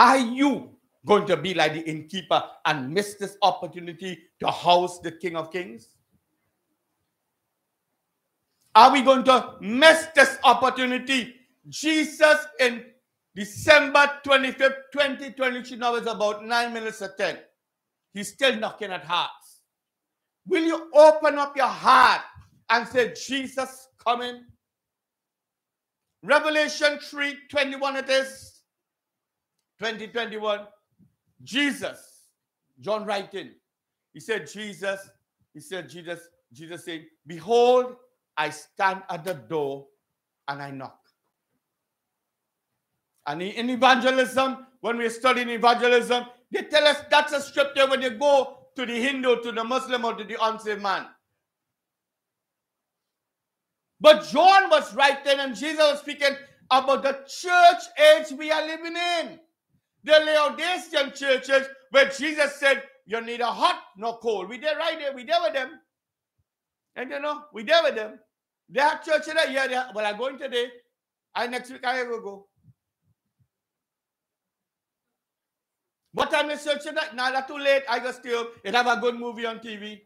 Are you going to be like the innkeeper and miss this opportunity to house the King of Kings? Are we going to miss this opportunity? Jesus in December 25th, 2023, now is about nine minutes to 10. He's still knocking at hearts. Will you open up your heart and say, Jesus coming? Revelation 3 21 it is. 2021. Jesus, John writing. He said, Jesus, he said, Jesus, Jesus saying, Behold, I stand at the door and I knock. And in evangelism, when we're studying evangelism, they tell us that's a scripture when you go to the Hindu, to the Muslim, or to the unsaved man. But John was writing, and Jesus was speaking about the church age we are living in. The Laodicean churches, where Jesus said, You need a hot, no cold. We there right there, we there with them. And you know, we there with them. They have church in. Yeah, they well, I'm going today. I next week I will go. What time is church tonight? Now that's too late. I go still. It have a good movie on TV.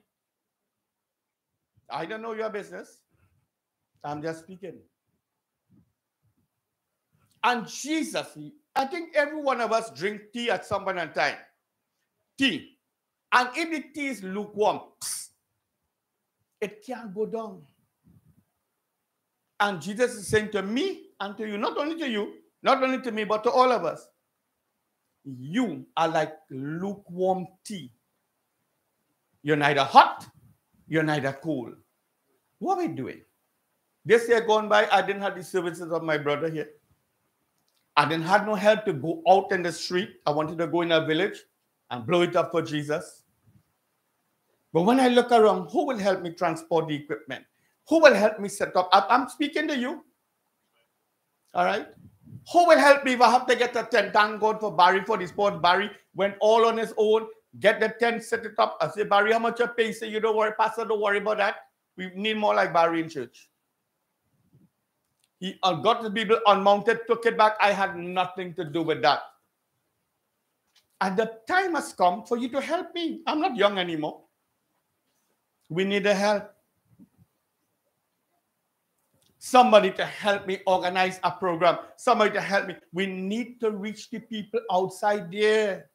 I don't know your business. I'm just speaking. And Jesus, I think every one of us drink tea at some point in time. Tea. And if the tea is lukewarm, it can't go down. And Jesus is saying to me and to you, not only to you, not only to me, but to all of us, you are like lukewarm tea. You're neither hot, you're neither cold. What are we doing? This year gone by, I didn't have the services of my brother here. I didn't have no help to go out in the street. I wanted to go in a village and blow it up for Jesus. But when I look around, who will help me transport the equipment? Who will help me set up? I'm speaking to you. All right. Who will help me if I have to get a tent? Thank God for Barry for the sport. Barry went all on his own, get the tent, set it up. I say, Barry, how much you pay? Say, you don't worry, Pastor, don't worry about that. We need more like Barry in church. He uh, got the people unmounted, took it back. I had nothing to do with that. And the time has come for you to help me. I'm not young anymore. We need the help. Somebody to help me organize a program. Somebody to help me. We need to reach the people outside there.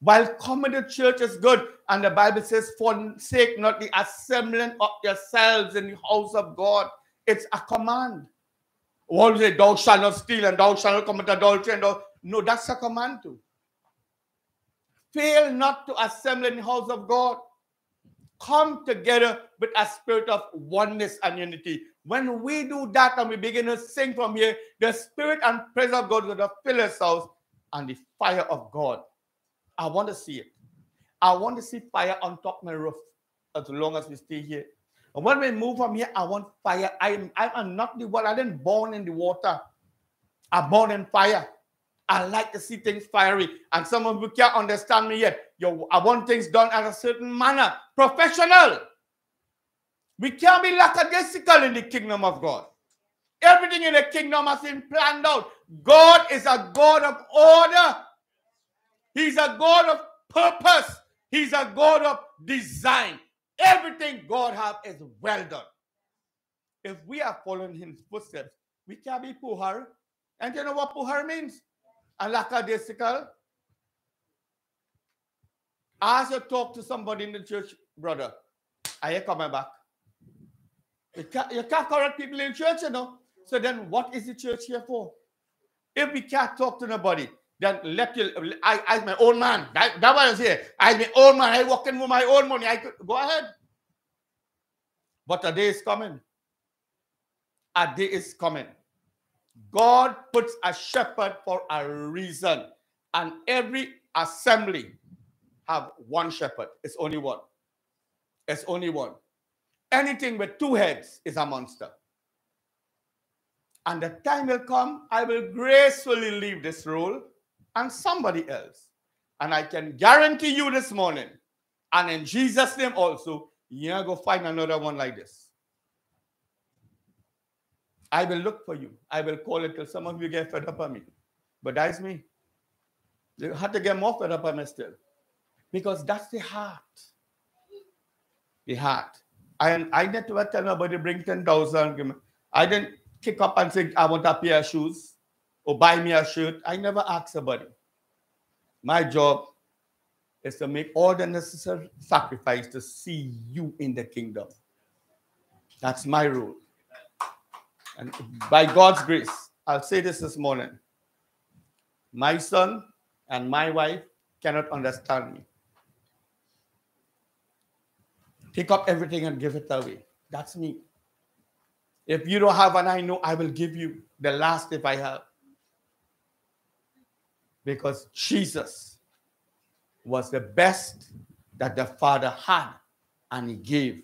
While coming to church is good, and the Bible says, forsake not the assembling of yourselves in the house of God. It's a command. All say, thou shalt not steal and thou shalt not commit adultery. And. No, that's a command too. Fail not to assemble in the house of God. Come together with a spirit of oneness and unity. When we do that and we begin to sing from here, the spirit and presence of God will fill us house and the fire of God. I want to see it. I want to see fire on top of my roof as long as we stay here. And when we move from here, I want fire. I am, I am not the one. I didn't born in the water. I'm born in fire. I like to see things fiery. And some of you can't understand me yet. Yo, I want things done at a certain manner. Professional. We can't be lackadaisical in the kingdom of God. Everything in the kingdom has been planned out. God is a God of order. He's a God of purpose. He's a God of design. Everything God have is well done. If we are following his footsteps, we can't be puhar. And you know what puhar means? A lackadaisical. As you talk to somebody in the church, brother, are you coming back? You can't, you can't correct people in church, you know. So then what is the church here for? If we can't talk to nobody, then let you I I'm my own man. That, that was here. I'm my own man. I walking with my own money. I could go ahead. But a day is coming. A day is coming. God puts a shepherd for a reason. And every assembly have one shepherd. It's only one. It's only one. Anything with two heads is a monster. And the time will come, I will gracefully leave this role and somebody else. And I can guarantee you this morning, and in Jesus' name also, you're going to find another one like this. I will look for you. I will call it till some of you get fed up on me. But that's me. You have to get more fed up on me still. Because that's the heart. The heart. I, I never tell nobody bring 10,000. I didn't kick up and say, I want a pair of shoes or buy me a shirt. I never ask somebody. My job is to make all the necessary sacrifice to see you in the kingdom. That's my rule. And by God's grace, I'll say this this morning. My son and my wife cannot understand me. Pick up everything and give it away. That's me. If you don't have, and I know I will give you the last if I have. Because Jesus was the best that the Father had, and He gave